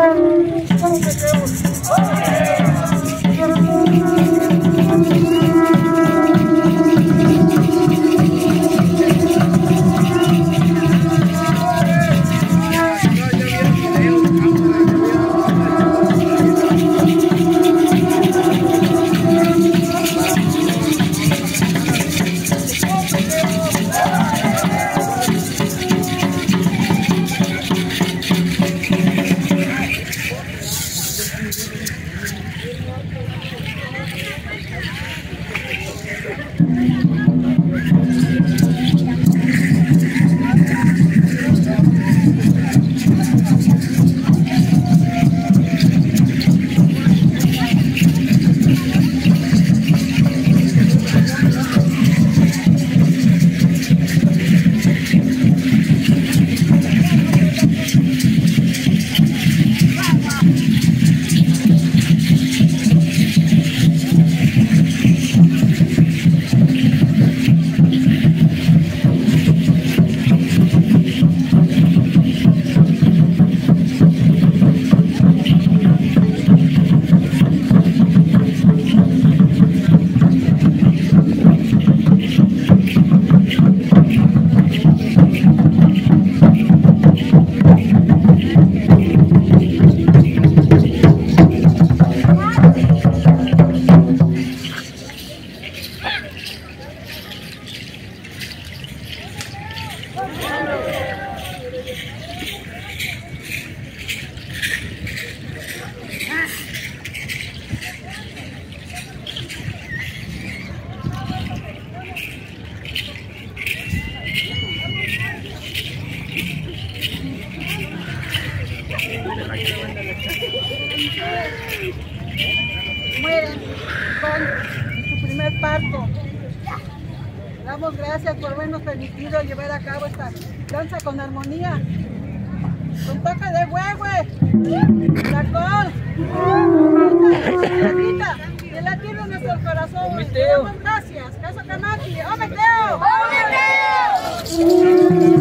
Oh, mueren con su primer parto. Damos gracias por habernos permitido llevar a cabo esta danza con armonía, con toque de huehue, tacón, gatita, que latido en nuestro corazón. Le damos gracias, Caso Canaki, ¡Oh, Meteo! ¡Oh, Meteo!